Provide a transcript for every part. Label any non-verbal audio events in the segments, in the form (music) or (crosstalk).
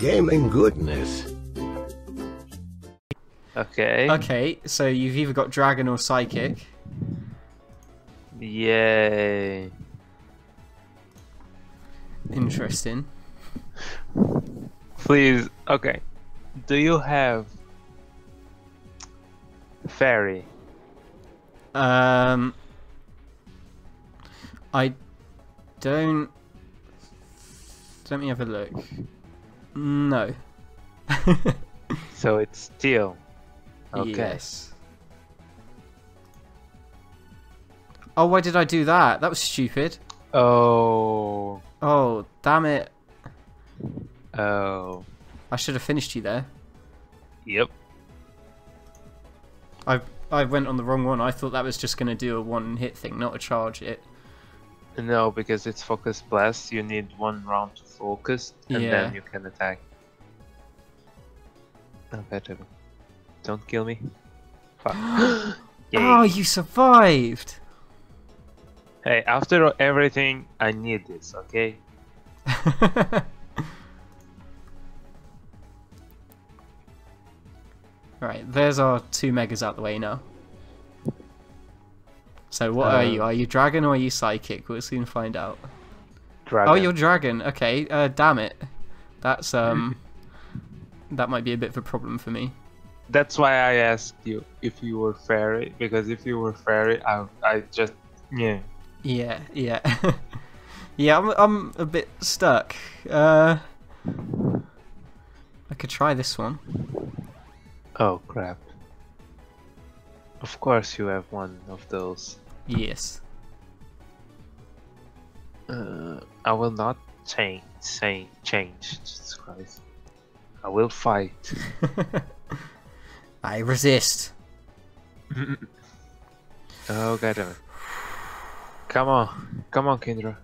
gaming goodness. Okay. Okay, so you've either got dragon or psychic. Yay. Interesting. Please. Okay. Do you have fairy? Um, I don't. Let me have a look. No. So it's steel. Okay. Yes. Oh, why did I do that? That was stupid. Oh. Oh, damn it. Oh. I should have finished you there. Yep. I I went on the wrong one. I thought that was just going to do a one hit thing, not a charge it. No, because it's focus blast. You need one round to focus, and Yeah. then you can attack. No better. Don't kill me. Fuck. (gasps) (gasps) Oh, you survived! Hey, after everything, I need this, okay? (laughs) right, there's our two megas out the way now. So what are you? Uh, Are you dragon or are you psychic? We'll soon find out. Dragon. Oh, you're dragon. Okay. Uh, damn it. That's um. (laughs) that might be a bit of a problem for me. That's why I asked you if you were fairy, because if you were fairy, I, I just, yeah. Yeah, yeah, (laughs) yeah. I'm I'm a bit stuck. Uh, I could try this one. Oh crap. Of course you have one of those. Yes. Uh, I will not change, say, change, Jesus Christ. I will fight. (laughs) I resist. (laughs) Oh god damn it. Come on, come on Kendra.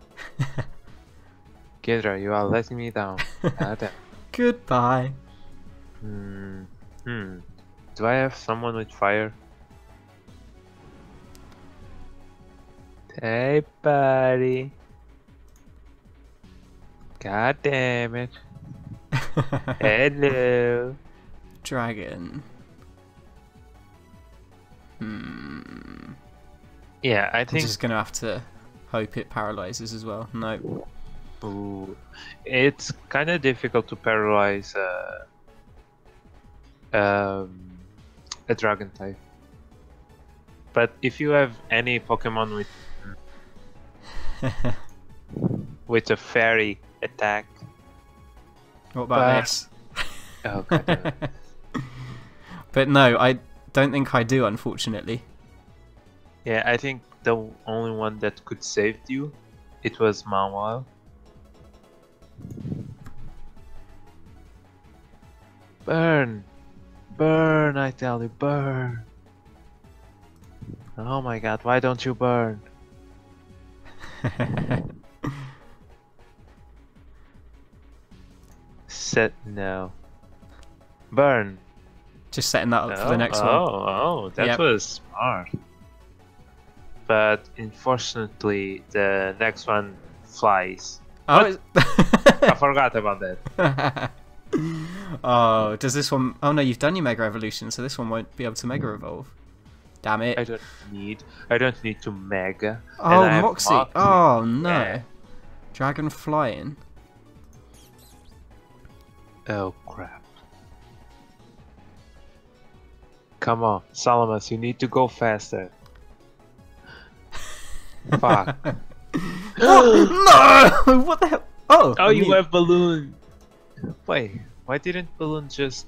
(laughs) Kendra, you are letting me down. Goodbye. Hmm. Hmm. Do I have someone with fire? Hey, buddy. God damn it. (laughs) Hello. Dragon. Hmm. Yeah, I think. I'm just gonna have to hope it paralyzes as well. No. Ooh, it's kind of difficult to paralyze uh, um, a dragon type. But if you have any Pokemon with (laughs) with a fairy attack, what about Bah. this? oh god, (laughs) but no, I don't think I do. Unfortunately. yeah, I think the only one that could save you, it was Mawile. Burn, burn! I tell you, burn! Oh my god, why don't you burn? (laughs) Set no. Burn. just setting that up for the next oh, one. Oh, oh, that Yep. was smart. But unfortunately, the next one flies. Oh, (laughs) I forgot about that. (laughs) oh, does this one? Oh no, you've done your Mega Evolution, so this one won't be able to Mega Evolve. Damn it! I don't need. I don't need to mega. oh, I have Moxie. Moxie. Oh no, Yeah. Dragon flying. Oh crap! Come on, Salamence, you need to go faster. (laughs) Fuck. (gasps) Oh, no! (laughs) What the hell? Oh, Oh, you mute. have balloon. Wait, why didn't balloon just?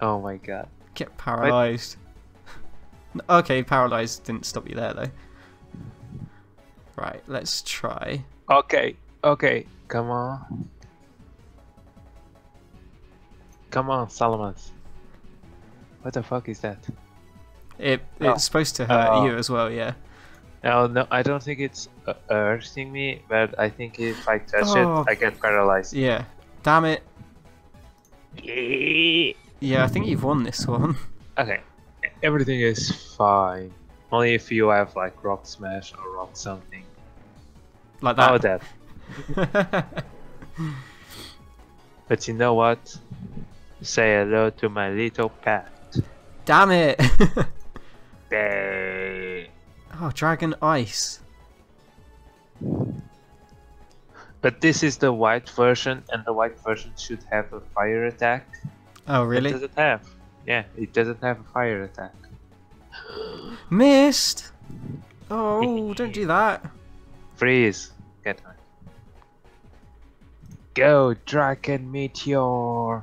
Oh my god. get paralyzed. (laughs) okay, paralyzed didn't stop you there though. Right, let's try. Okay, okay, come on. Come on, Salamence. What the fuck is that? It Oh. it's supposed to hurt Oh. you as well, yeah. No, no, I don't think it's uh, hurting me, but I think if I touch Oh. it, I get paralyzed. Yeah. Damn it. Okay, Yeah, I think you've won this one. (laughs) Okay. Everything is fine. Only if you have like rock smash or rock something. like that. Oh, that. (laughs) But you know what? Say hello to my little pet. Damn it! (laughs) Yay. oh, Dragon Ice. But this is the white version, and the white version should have a fire attack. Oh, really? It doesn't have. Yeah, it doesn't have a fire attack. (gasps) Missed! Oh, don't do that. Freeze. Get on. Go, Dragon Meteor.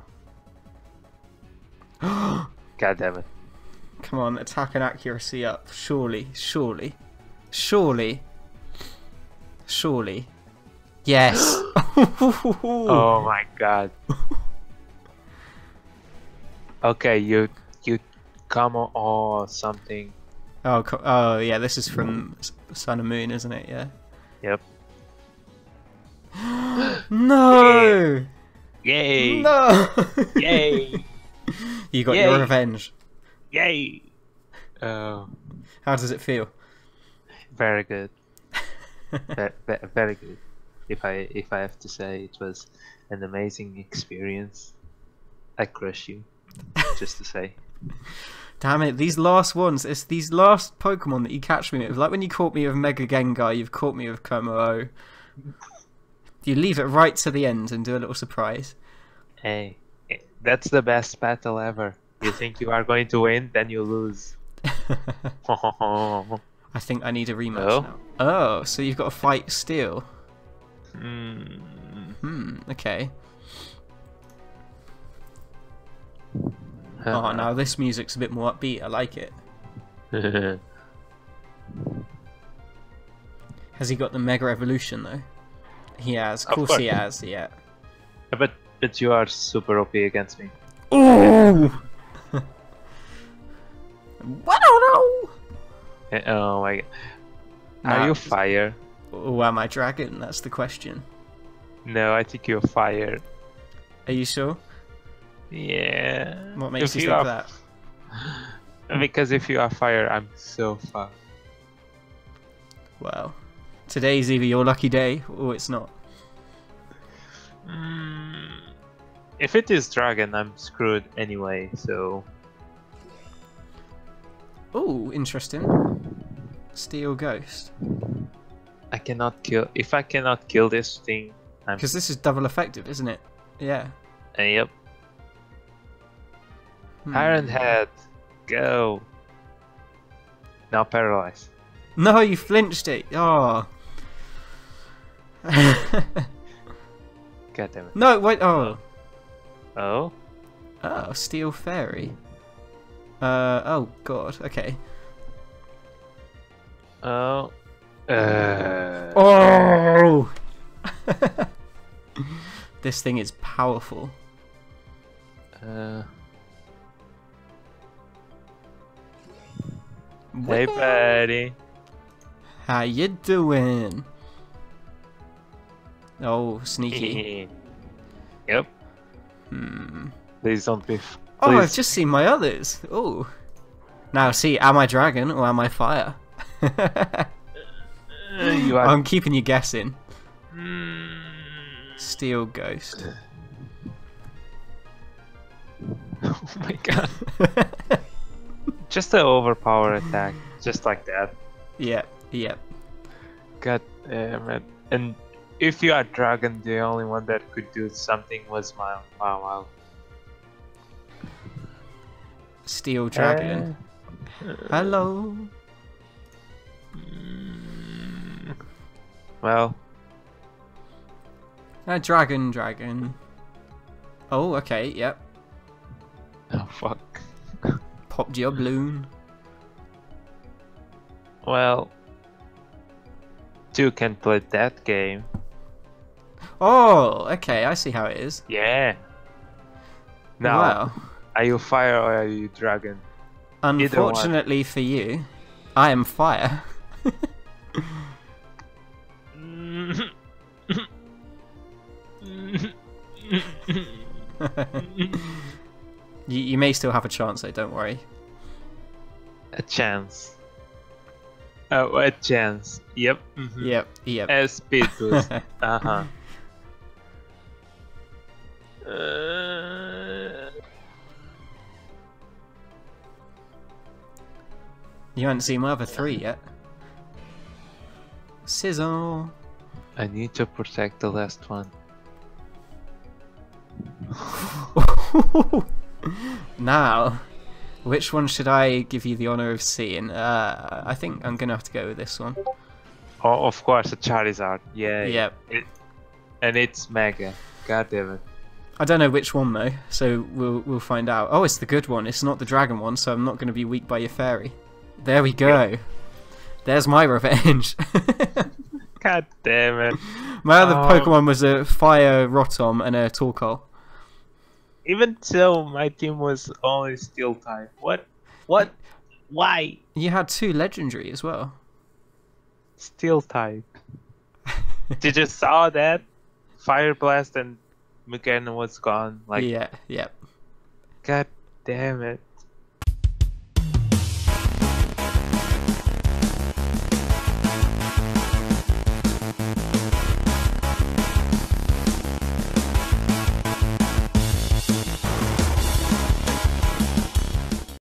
(gasps) God damn it. Come on, attack and accuracy up. Surely, surely, surely, surely. Yes! (gasps) (laughs) Oh my god. (laughs) okay, you you come or something. Oh, oh yeah, this is from Sun and Moon, isn't it? Yeah. Yep. (gasps) No! Yay! No! (laughs) Yay! (laughs) you got your revenge. Yay! Oh, How does it feel? very good. (laughs) Ve- ve- very good. If I if I have to say, it was an amazing experience. I crush you. Just to say. (laughs) Damn it, these last ones, it's these last Pokemon that you catch me with. Like when you caught me with Mega Gengar, you've caught me with Kommo-o. You leave it right to the end and do a little surprise. Hey, that's the best battle ever. You think you are going to win, then you lose. (laughs) I think I need a rematch No? now. Oh, so you've got to fight Steel. Hmm. Hmm, okay. (laughs) Oh, now this music's a bit more upbeat. I like it. (laughs) Has he got the Mega Evolution though? He has. Of Of course, he has. Yeah. but but you are super OP against me. (laughs) Oh! wow! Eh, Oh my god. Nah, Are you it's- fire? Oh, am I dragon? That's the question. No, I think you're fire. Are you sure? Yeah. What makes If you think are- that? (laughs) Because if you are fire, I'm so far. Well, today's either your lucky day or it's not. Mm, if it is dragon, I'm screwed anyway. So Oh, interesting. Steel Ghost. I cannot kill. If I cannot kill this thing, I'm. Because this is double effective, isn't it? Yeah. Uh, yep. Hmm. Iron Head, go. Now paralyzed. No, you flinched it. (laughs) Oh. God damn it. no, wait. Oh. Oh. Oh, Steel Fairy. Uh. Oh God. Okay. Oh. Uh, Oh. (laughs) this thing is powerful. uh, hey, buddy. How you doing? Oh, sneaky. (laughs) yep. Hmm. Please don't be. F- Oh, I've just seen my others. Oh. Now, see, am I dragon or am I fire? Uh, you (laughs) are. I'm keeping you guessing. Mm. Steel Ghost. (laughs) oh my god. Just an overpower attack, just like that. yep, yep. God damn it. And if you are dragon, the only one that could do something was my Wow Wow. Steel Dragon. Uh, Hello. mm, well, Uh, dragon, dragon. Oh, okay, yep. (laughs) oh fuck. Popped your balloon. Well, two can play that game. Oh, okay, I see how it is. Yeah. Now, Wow. are you fire or are you dragon? Unfortunately for you, I am fire. (laughs) (laughs) (laughs) you, you may still have a chance though, don't worry. A chance. Oh, a chance. Yep. mhm. Yep, yep. A speed boost. (laughs) uh huh. Uh, you haven't seen my other three yet. Sizzle. I need to protect the last one. (laughs) now, which one should I give you the honor of seeing? Uh, I think I'm gonna have to go with this one. Oh, of course, a Charizard. Yeah. Yep. It, and it's Mega. God damn it. I don't know which one though, so we'll we'll find out. Oh, it's the good one. It's not the dragon one, so I'm not going to be weak by your fairy. There we go. There's my revenge. (laughs) God damn it. my other Oh. Pokemon was a fire Rotom and a Torkoal. Even so, my team was only Steel type. What? What? Why? You had two legendary as well. Steel type. (laughs) Did you saw that? Fire Blast and Mugen was gone. Like, yeah, yeah. god damn it.